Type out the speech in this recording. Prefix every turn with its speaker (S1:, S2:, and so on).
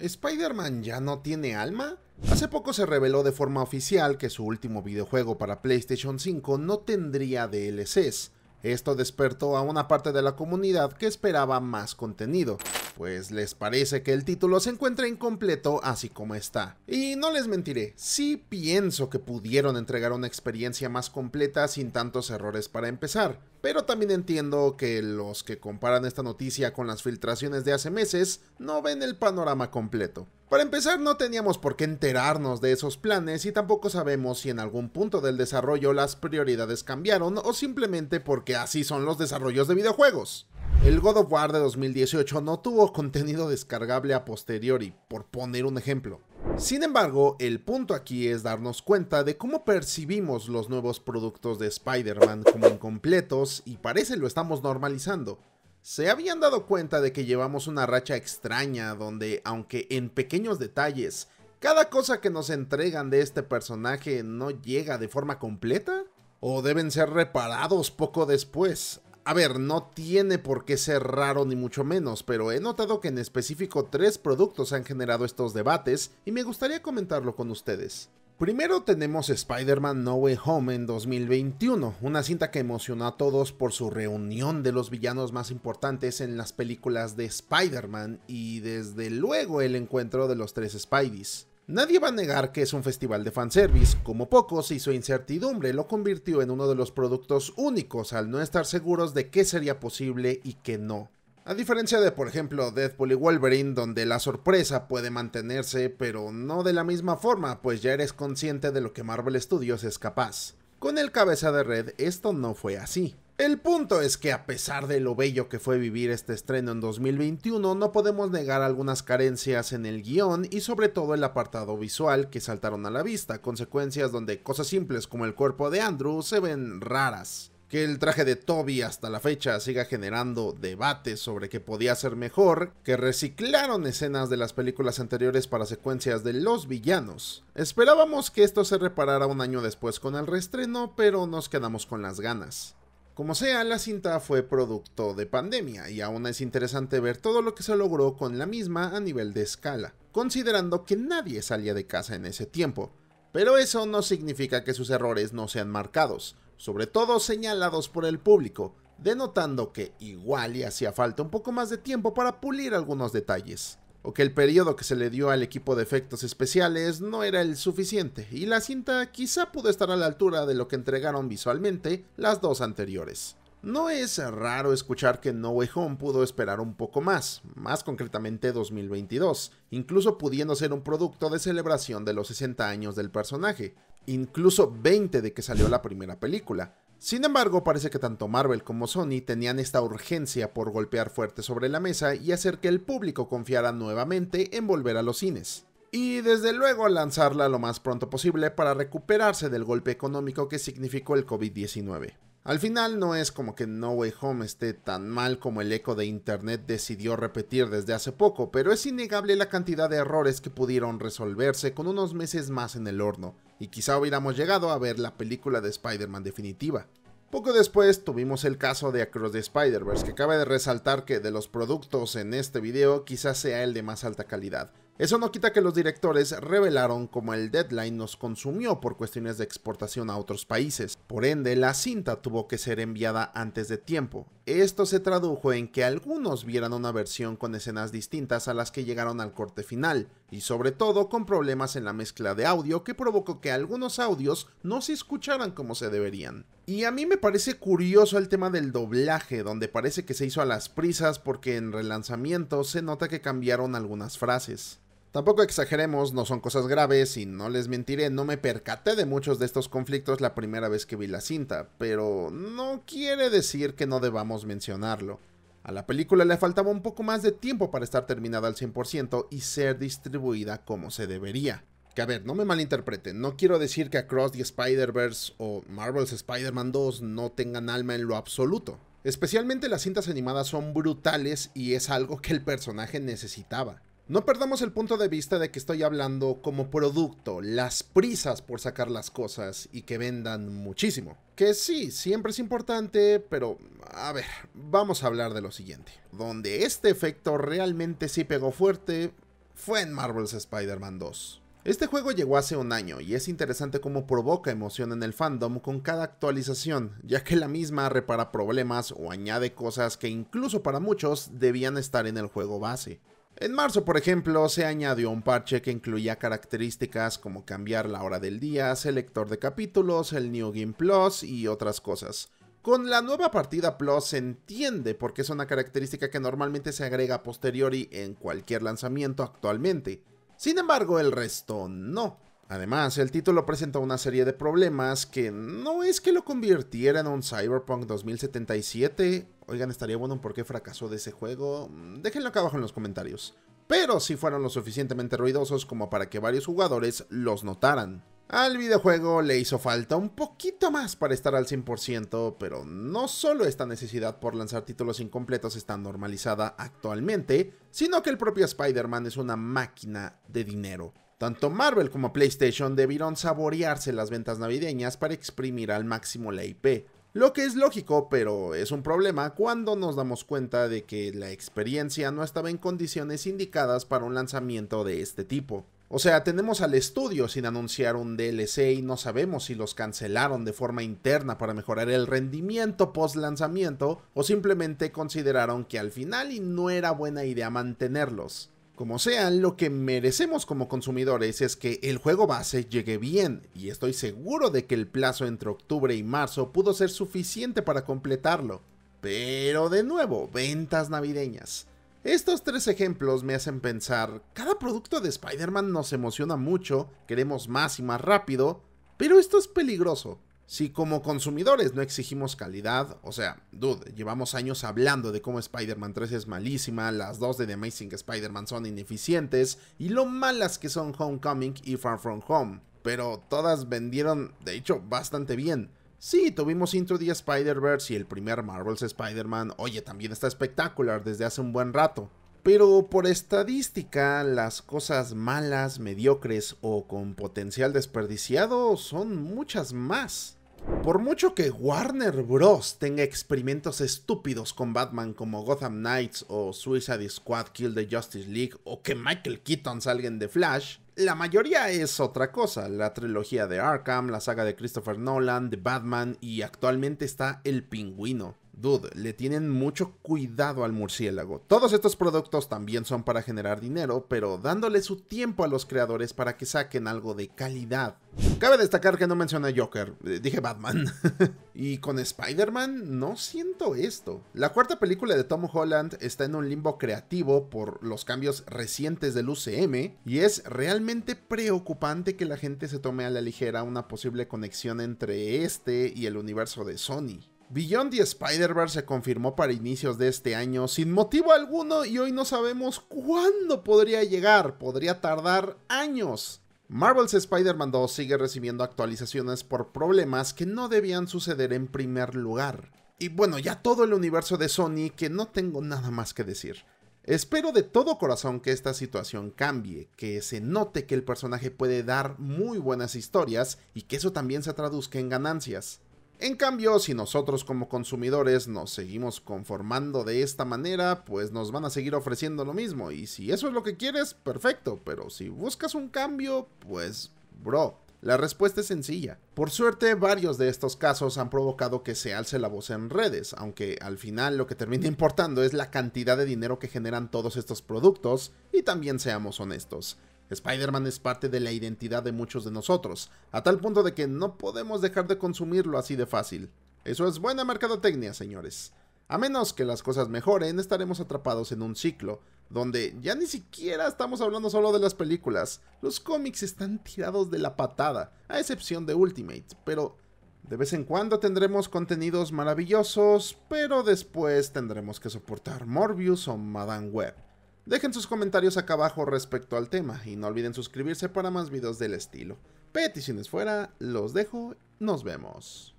S1: ¿Spider-Man ya no tiene alma? Hace poco se reveló de forma oficial que su último videojuego para PlayStation 5 no tendría DLCs. Esto despertó a una parte de la comunidad que esperaba más contenido, pues les parece que el título se encuentra incompleto así como está. Y no les mentiré, sí pienso que pudieron entregar una experiencia más completa sin tantos errores para empezar, pero también entiendo que los que comparan esta noticia con las filtraciones de hace meses no ven el panorama completo. Para empezar, no teníamos por qué enterarnos de esos planes y tampoco sabemos si en algún punto del desarrollo las prioridades cambiaron o simplemente porque así son los desarrollos de videojuegos. El God of War de 2018 no tuvo contenido descargable a posteriori, por poner un ejemplo. Sin embargo, el punto aquí es darnos cuenta de cómo percibimos los nuevos productos de Spider-Man como incompletos y parece lo estamos normalizando se habían dado cuenta de que llevamos una racha extraña donde, aunque en pequeños detalles, cada cosa que nos entregan de este personaje no llega de forma completa? ¿O deben ser reparados poco después? A ver, no tiene por qué ser raro ni mucho menos, pero he notado que en específico tres productos han generado estos debates y me gustaría comentarlo con ustedes. Primero tenemos Spider-Man No Way Home en 2021, una cinta que emocionó a todos por su reunión de los villanos más importantes en las películas de Spider-Man y desde luego el encuentro de los tres Spideys. Nadie va a negar que es un festival de fanservice, como pocos hizo incertidumbre, lo convirtió en uno de los productos únicos al no estar seguros de qué sería posible y qué no. A diferencia de, por ejemplo, Deadpool y Wolverine, donde la sorpresa puede mantenerse, pero no de la misma forma, pues ya eres consciente de lo que Marvel Studios es capaz. Con el cabeza de red esto no fue así. El punto es que a pesar de lo bello que fue vivir este estreno en 2021, no podemos negar algunas carencias en el guion y sobre todo el apartado visual que saltaron a la vista, consecuencias donde cosas simples como el cuerpo de Andrew se ven raras que el traje de Toby hasta la fecha siga generando debates sobre qué podía ser mejor, que reciclaron escenas de las películas anteriores para secuencias de los villanos. Esperábamos que esto se reparara un año después con el reestreno, pero nos quedamos con las ganas. Como sea, la cinta fue producto de pandemia y aún es interesante ver todo lo que se logró con la misma a nivel de escala, considerando que nadie salía de casa en ese tiempo. Pero eso no significa que sus errores no sean marcados, sobre todo señalados por el público, denotando que igual y hacía falta un poco más de tiempo para pulir algunos detalles, o que el periodo que se le dio al equipo de efectos especiales no era el suficiente, y la cinta quizá pudo estar a la altura de lo que entregaron visualmente las dos anteriores. No es raro escuchar que No Way Home pudo esperar un poco más, más concretamente 2022, incluso pudiendo ser un producto de celebración de los 60 años del personaje, incluso 20 de que salió la primera película. Sin embargo, parece que tanto Marvel como Sony tenían esta urgencia por golpear fuerte sobre la mesa y hacer que el público confiara nuevamente en volver a los cines. Y desde luego lanzarla lo más pronto posible para recuperarse del golpe económico que significó el COVID-19. Al final no es como que No Way Home esté tan mal como el eco de Internet decidió repetir desde hace poco, pero es innegable la cantidad de errores que pudieron resolverse con unos meses más en el horno, y quizá hubiéramos llegado a ver la película de Spider-Man definitiva. Poco después tuvimos el caso de Across the Spider-Verse, que cabe de resaltar que de los productos en este video quizás sea el de más alta calidad, eso no quita que los directores revelaron cómo el deadline nos consumió por cuestiones de exportación a otros países. Por ende, la cinta tuvo que ser enviada antes de tiempo. Esto se tradujo en que algunos vieran una versión con escenas distintas a las que llegaron al corte final, y sobre todo con problemas en la mezcla de audio que provocó que algunos audios no se escucharan como se deberían. Y a mí me parece curioso el tema del doblaje, donde parece que se hizo a las prisas porque en relanzamiento se nota que cambiaron algunas frases. Tampoco exageremos, no son cosas graves y no les mentiré, no me percaté de muchos de estos conflictos la primera vez que vi la cinta, pero no quiere decir que no debamos mencionarlo. A la película le faltaba un poco más de tiempo para estar terminada al 100% y ser distribuida como se debería. Que a ver, no me malinterpreten, no quiero decir que Across the Spider-Verse o Marvel's Spider-Man 2 no tengan alma en lo absoluto. Especialmente las cintas animadas son brutales y es algo que el personaje necesitaba. No perdamos el punto de vista de que estoy hablando como producto, las prisas por sacar las cosas y que vendan muchísimo. Que sí, siempre es importante, pero a ver, vamos a hablar de lo siguiente. Donde este efecto realmente sí pegó fuerte fue en Marvel's Spider-Man 2. Este juego llegó hace un año y es interesante cómo provoca emoción en el fandom con cada actualización, ya que la misma repara problemas o añade cosas que incluso para muchos debían estar en el juego base. En marzo, por ejemplo, se añadió un parche que incluía características como cambiar la hora del día, selector de capítulos, el New Game Plus y otras cosas. Con la nueva partida Plus se entiende por qué es una característica que normalmente se agrega posteriori en cualquier lanzamiento actualmente. Sin embargo, el resto no. Además, el título presenta una serie de problemas que no es que lo convirtiera en un Cyberpunk 2077. Oigan, estaría bueno por qué fracasó de ese juego. Déjenlo acá abajo en los comentarios. Pero sí fueron lo suficientemente ruidosos como para que varios jugadores los notaran. Al videojuego le hizo falta un poquito más para estar al 100%, pero no solo esta necesidad por lanzar títulos incompletos está normalizada actualmente, sino que el propio Spider-Man es una máquina de dinero. Tanto Marvel como PlayStation debieron saborearse las ventas navideñas para exprimir al máximo la IP, lo que es lógico, pero es un problema cuando nos damos cuenta de que la experiencia no estaba en condiciones indicadas para un lanzamiento de este tipo. O sea, tenemos al estudio sin anunciar un DLC y no sabemos si los cancelaron de forma interna para mejorar el rendimiento post lanzamiento o simplemente consideraron que al final y no era buena idea mantenerlos. Como sea, lo que merecemos como consumidores es que el juego base llegue bien, y estoy seguro de que el plazo entre octubre y marzo pudo ser suficiente para completarlo. Pero de nuevo, ventas navideñas. Estos tres ejemplos me hacen pensar, cada producto de Spider-Man nos emociona mucho, queremos más y más rápido, pero esto es peligroso. Si como consumidores no exigimos calidad, o sea, dude, llevamos años hablando de cómo Spider-Man 3 es malísima, las dos de The Amazing Spider-Man son ineficientes y lo malas que son Homecoming y Far From Home, pero todas vendieron, de hecho, bastante bien. Sí, tuvimos Intro the Spider-Verse y el primer Marvel's Spider-Man, oye, también está espectacular desde hace un buen rato. Pero por estadística, las cosas malas, mediocres o con potencial desperdiciado son muchas más. Por mucho que Warner Bros. tenga experimentos estúpidos con Batman como Gotham Knights o Suicide Squad Kill the Justice League o que Michael Keaton salga en The Flash, la mayoría es otra cosa, la trilogía de Arkham, la saga de Christopher Nolan, de Batman y actualmente está El Pingüino. Dude, le tienen mucho cuidado al murciélago. Todos estos productos también son para generar dinero, pero dándole su tiempo a los creadores para que saquen algo de calidad. Cabe destacar que no mencioné Joker, eh, dije Batman. y con Spider-Man no siento esto. La cuarta película de Tom Holland está en un limbo creativo por los cambios recientes del UCM y es realmente preocupante que la gente se tome a la ligera una posible conexión entre este y el universo de Sony. Beyond the Spider-Verse se confirmó para inicios de este año sin motivo alguno y hoy no sabemos cuándo podría llegar, podría tardar años. Marvel's Spider-Man 2 sigue recibiendo actualizaciones por problemas que no debían suceder en primer lugar. Y bueno, ya todo el universo de Sony que no tengo nada más que decir. Espero de todo corazón que esta situación cambie, que se note que el personaje puede dar muy buenas historias y que eso también se traduzca en ganancias. En cambio, si nosotros como consumidores nos seguimos conformando de esta manera, pues nos van a seguir ofreciendo lo mismo. Y si eso es lo que quieres, perfecto. Pero si buscas un cambio, pues, bro, la respuesta es sencilla. Por suerte, varios de estos casos han provocado que se alce la voz en redes, aunque al final lo que termina importando es la cantidad de dinero que generan todos estos productos, y también seamos honestos. Spider-Man es parte de la identidad de muchos de nosotros, a tal punto de que no podemos dejar de consumirlo así de fácil. Eso es buena mercadotecnia, señores. A menos que las cosas mejoren, estaremos atrapados en un ciclo, donde ya ni siquiera estamos hablando solo de las películas. Los cómics están tirados de la patada, a excepción de Ultimate, pero de vez en cuando tendremos contenidos maravillosos, pero después tendremos que soportar Morbius o Madame Web. Dejen sus comentarios acá abajo respecto al tema y no olviden suscribirse para más videos del estilo. Peticiones fuera, los dejo, nos vemos.